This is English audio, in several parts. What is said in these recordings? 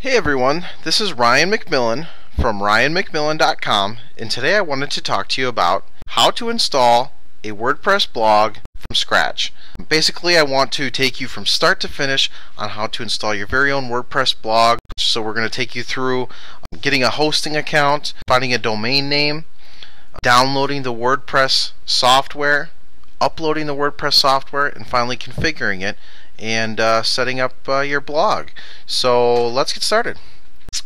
Hey everyone, this is Ryan McMillan from ryanmcmillan.com and today I wanted to talk to you about how to install a WordPress blog from scratch. Basically I want to take you from start to finish on how to install your very own WordPress blog. So we're going to take you through um, getting a hosting account, finding a domain name, downloading the WordPress software, uploading the WordPress software, and finally configuring it and uh, setting up uh, your blog. So let's get started.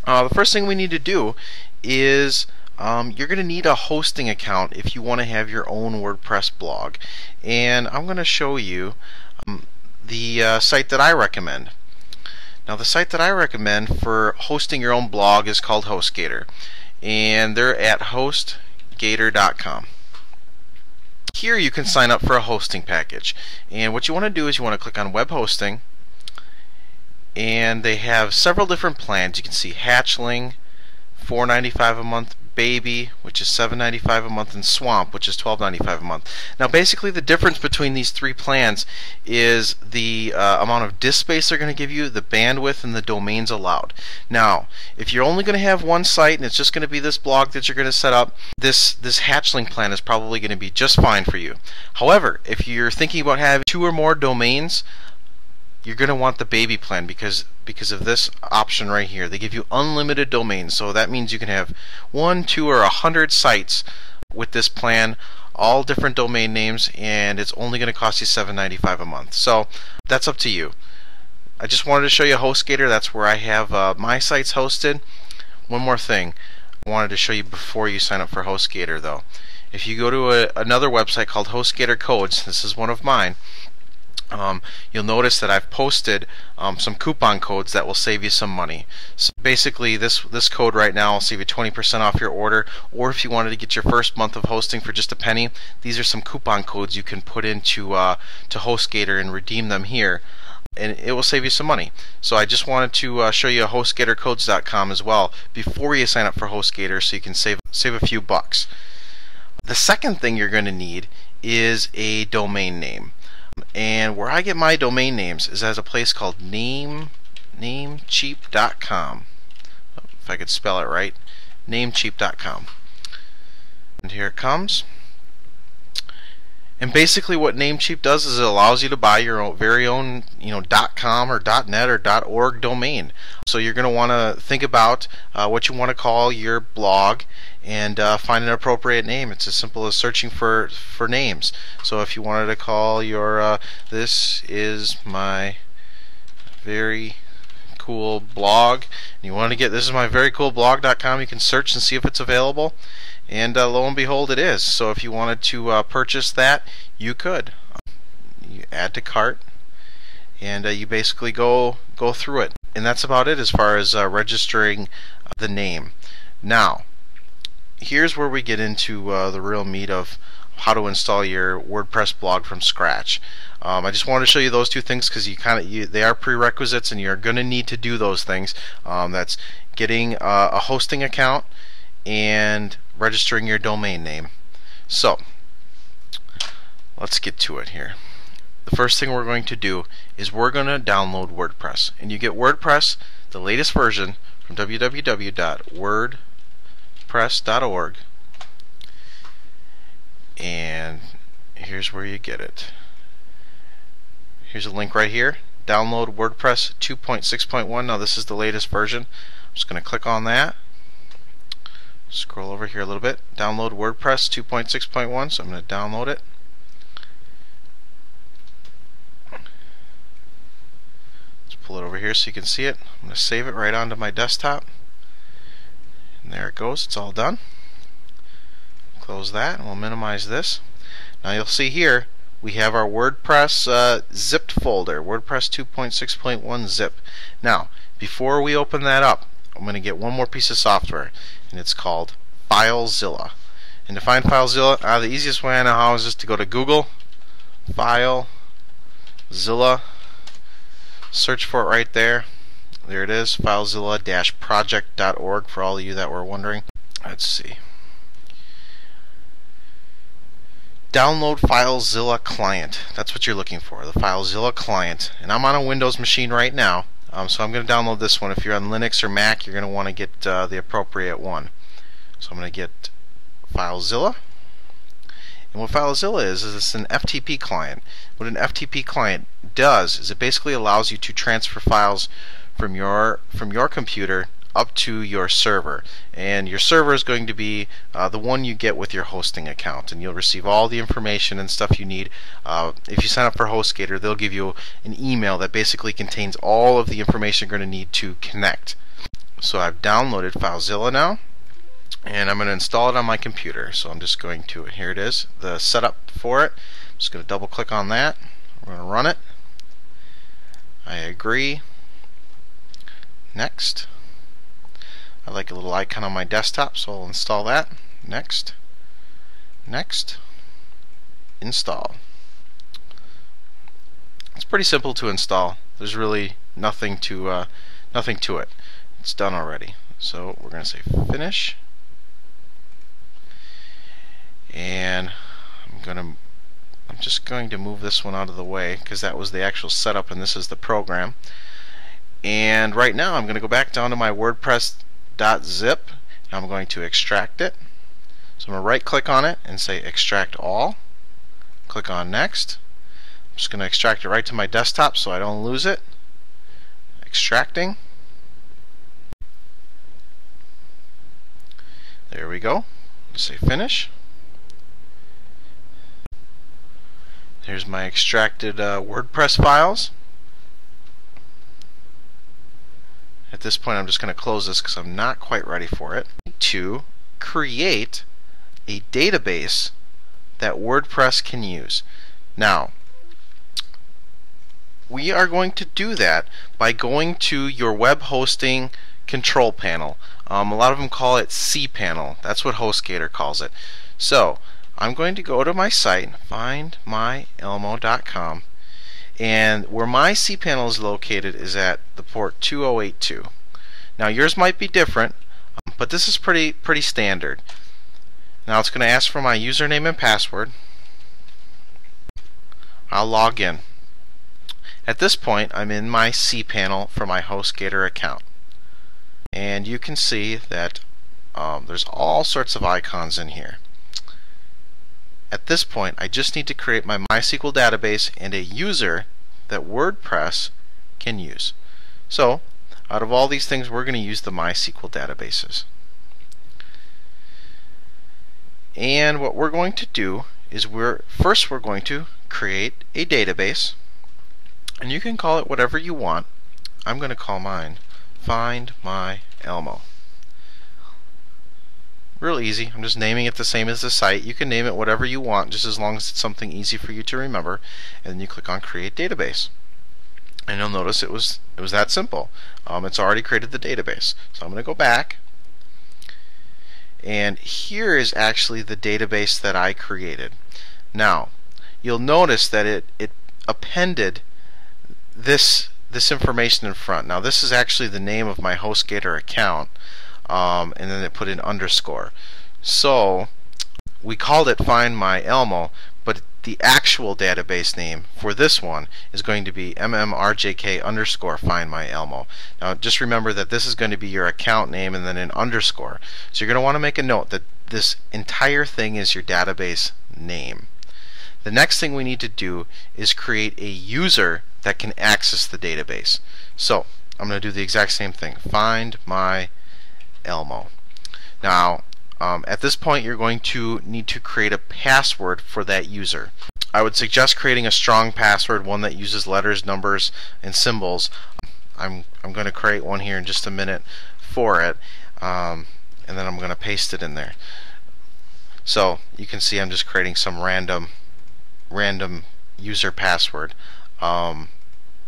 Uh, the first thing we need to do is um, you're going to need a hosting account if you want to have your own WordPress blog. And I'm going to show you um, the uh, site that I recommend. Now the site that I recommend for hosting your own blog is called HostGator and they're at hostgator.com here you can sign up for a hosting package. And what you want to do is you want to click on web hosting and they have several different plans. You can see Hatchling, $4.95 a month, Baby, which is $7.95 a month, and Swamp, which is $12.95 a month. Now, basically, the difference between these three plans is the uh, amount of disk space they're going to give you, the bandwidth, and the domains allowed. Now, if you're only going to have one site and it's just going to be this blog that you're going to set up, this this Hatchling plan is probably going to be just fine for you. However, if you're thinking about having two or more domains, you're going to want the baby plan because because of this option right here. They give you unlimited domains, so that means you can have one, two, or a hundred sites with this plan, all different domain names, and it's only going to cost you $7.95 a month. So that's up to you. I just wanted to show you HostGator. That's where I have uh, my sites hosted. One more thing I wanted to show you before you sign up for HostGator, though. If you go to a, another website called HostGator Codes, this is one of mine um, you'll notice that I've posted um, some coupon codes that will save you some money. So basically, this this code right now will save you 20% off your order. Or if you wanted to get your first month of hosting for just a penny, these are some coupon codes you can put into uh, to HostGator and redeem them here. And it will save you some money. So I just wanted to uh, show you HostGatorCodes.com as well before you sign up for HostGator, so you can save save a few bucks. The second thing you're going to need is a domain name. And where I get my domain names is at a place called name namecheap.com. If I could spell it right, namecheap.com. And here it comes. And basically, what Namecheap does is it allows you to buy your own, very own, you know, .com or .net or .org domain. So you're going to want to think about uh, what you want to call your blog and uh, find an appropriate name. It's as simple as searching for for names. So if you wanted to call your uh, this is my very cool blog, and you want to get this is my very cool blog.com, you can search and see if it's available. And uh, lo and behold it is. So if you wanted to uh, purchase that you could. You add to cart and uh, you basically go go through it. And that's about it as far as uh, registering the name. Now here's where we get into uh, the real meat of how to install your WordPress blog from scratch um, I just wanted to show you those two things because you kind of they are prerequisites and you're going to need to do those things um, that's getting uh, a hosting account and registering your domain name. So, let's get to it here. The first thing we're going to do is we're going to download WordPress. And you get WordPress, the latest version, from www.wordpress.org. And here's where you get it. Here's a link right here. Download WordPress 2.6.1. Now this is the latest version. I'm just going to click on that scroll over here a little bit download WordPress 2.6.1 so I'm to download it let's pull it over here so you can see it I'm to save it right onto my desktop and there it goes. It's all done. Close that and we'll minimize this. Now you'll see here we have our WordPress uh, zipped folder WordPress 2.6.1 zip. Now before we open that up I'm going to get one more piece of software and it's called FileZilla. And to find FileZilla, uh, the easiest way I know how is just to go to Google, FileZilla, search for it right there. There it is, FileZilla-project.org for all of you that were wondering. Let's see. Download FileZilla client. That's what you're looking for, the FileZilla client. And I'm on a Windows machine right now. Um, so I'm going to download this one. If you're on Linux or Mac, you're going to want to get uh, the appropriate one. So I'm going to get FileZilla. And what FileZilla is, is it's an FTP client. What an FTP client does is it basically allows you to transfer files from your from your computer up to your server. And your server is going to be uh, the one you get with your hosting account. And you'll receive all the information and stuff you need. Uh, if you sign up for HostGator they'll give you an email that basically contains all of the information you're going to need to connect. So I've downloaded FileZilla now and I'm going to install it on my computer. So I'm just going to here it is the setup for it. I'm just going to double click on that. We're going to run it. I agree next I like a little icon on my desktop, so I'll install that. Next. Next. Install. It's pretty simple to install. There's really nothing to uh, nothing to it. It's done already. So we're going to say finish. And I'm going to I'm just going to move this one out of the way because that was the actual setup and this is the program. And right now I'm going to go back down to my WordPress .zip. I'm going to extract it. So I'm going to right click on it and say extract all. Click on next. I'm just going to extract it right to my desktop so I don't lose it. Extracting. There we go. Say finish. There's my extracted uh, WordPress files. At this point, I'm just going to close this because I'm not quite ready for it. To create a database that WordPress can use. Now, we are going to do that by going to your web hosting control panel. Um, a lot of them call it cPanel. That's what HostGator calls it. So, I'm going to go to my site, findmyelmo.com, and where my cPanel is located is at the port 2082. Now yours might be different, but this is pretty pretty standard. Now it's going to ask for my username and password. I'll log in. At this point, I'm in my cPanel for my HostGator account. And you can see that um, there's all sorts of icons in here. At this point, I just need to create my MySQL database and a user that WordPress can use. So, out of all these things, we're going to use the MySQL databases. And what we're going to do is we're first we're going to create a database and you can call it whatever you want. I'm going to call mine Find My Elmo real easy. I'm just naming it the same as the site. You can name it whatever you want, just as long as it's something easy for you to remember. And then you click on Create Database. And you'll notice it was it was that simple. Um, it's already created the database. So I'm going to go back. And here is actually the database that I created. Now, you'll notice that it, it appended this this information in front. Now this is actually the name of my HostGator account um, and then it put an underscore. So we called it Find My Elmo, but the actual database name for this one is going to be mmrjk underscore find my elmo. Now just remember that this is going to be your account name and then an underscore. So you're going to want to make a note that this entire thing is your database name. The next thing we need to do is create a user that can access the database. So I'm going to do the exact same thing. Find my Elmo. Now, um, at this point, you're going to need to create a password for that user. I would suggest creating a strong password, one that uses letters, numbers, and symbols. I'm, I'm going to create one here in just a minute for it, um, and then I'm going to paste it in there. So you can see I'm just creating some random, random user password. Um,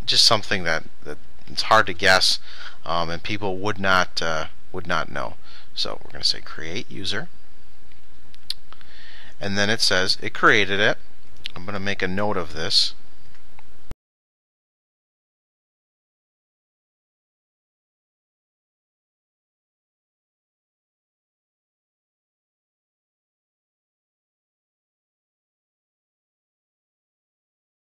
just something that, that it's hard to guess, um, and people would not uh, would not know. So we're going to say create user. And then it says it created it. I'm going to make a note of this.